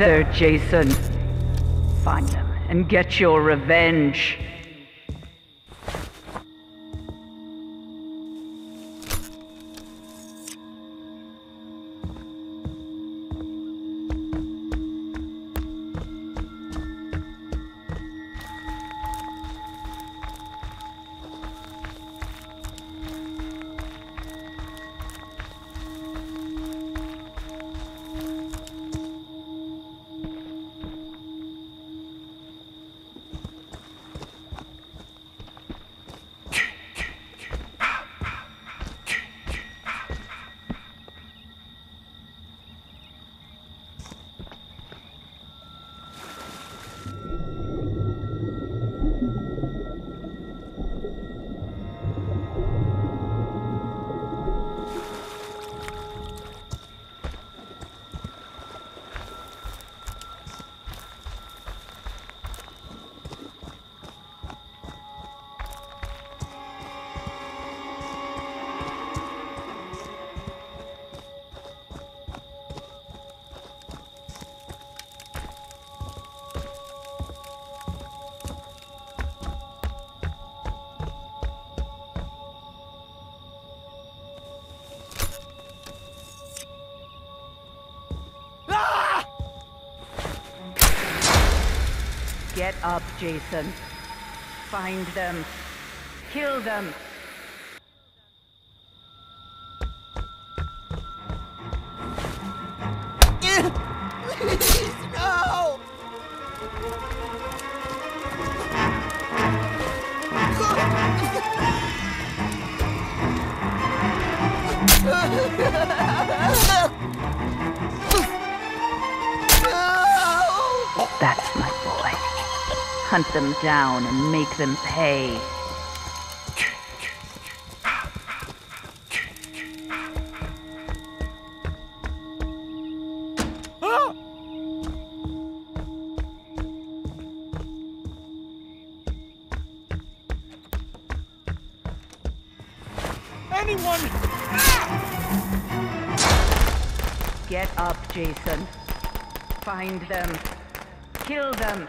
there, Jason. Find them and get your revenge. Get up, Jason. Find them. Kill them. Please, no! That's my. Hunt them down and make them pay. Anyone! Get up, Jason. Find them. Kill them.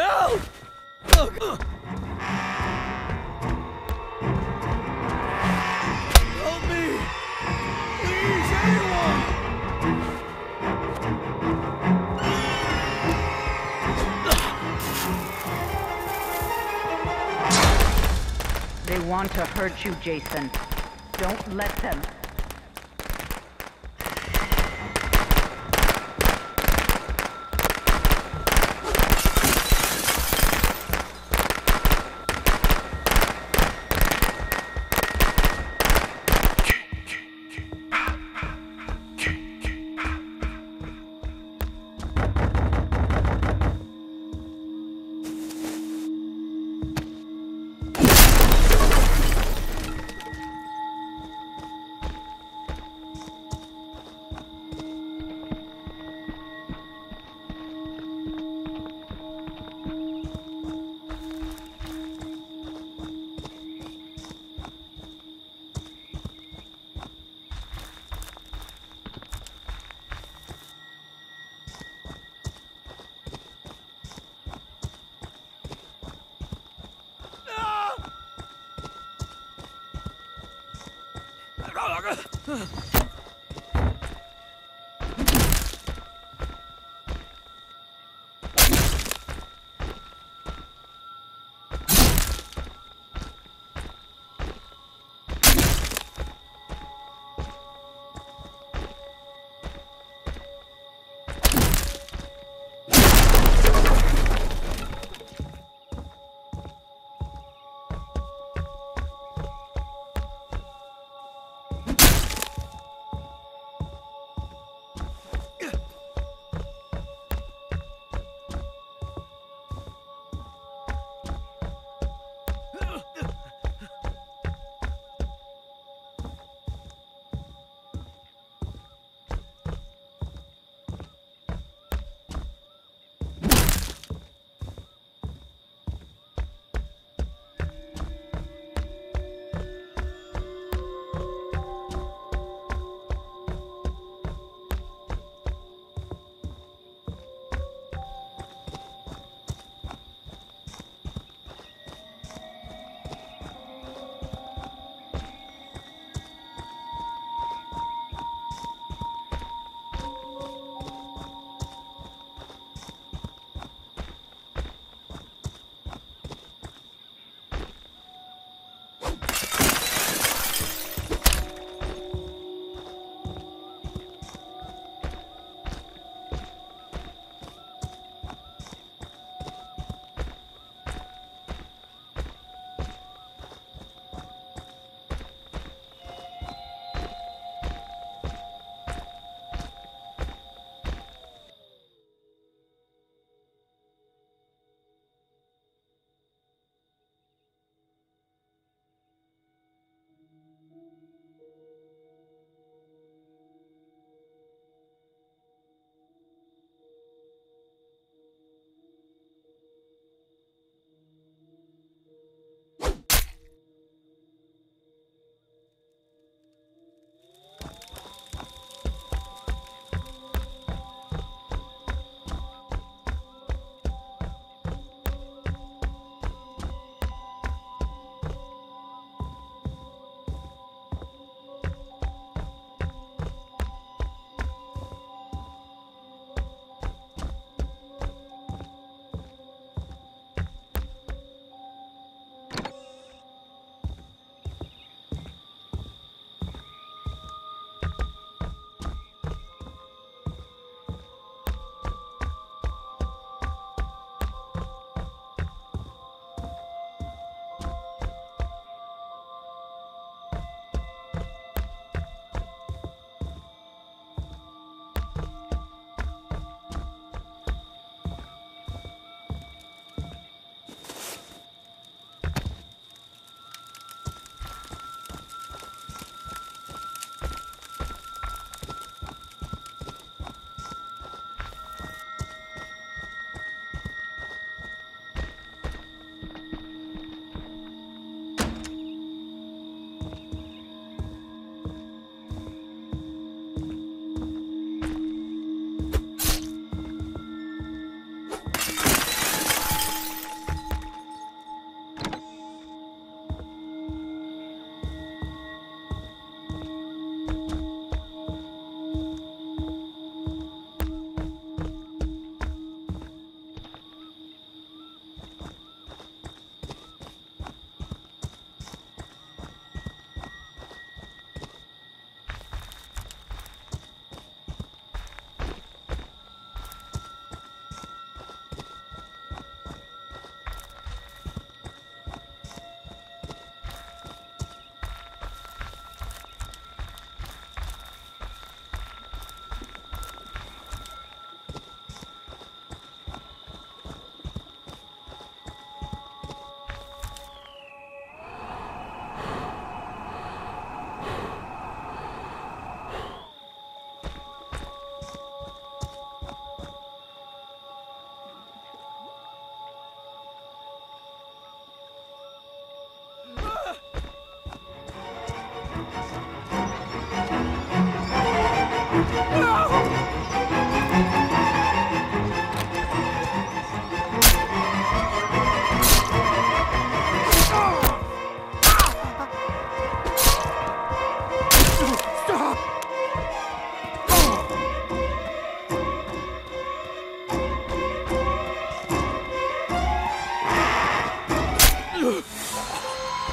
Ugh. Help me! Please, anyone! They want to hurt you, Jason. Don't let them. Vorlage.